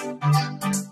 Thank you.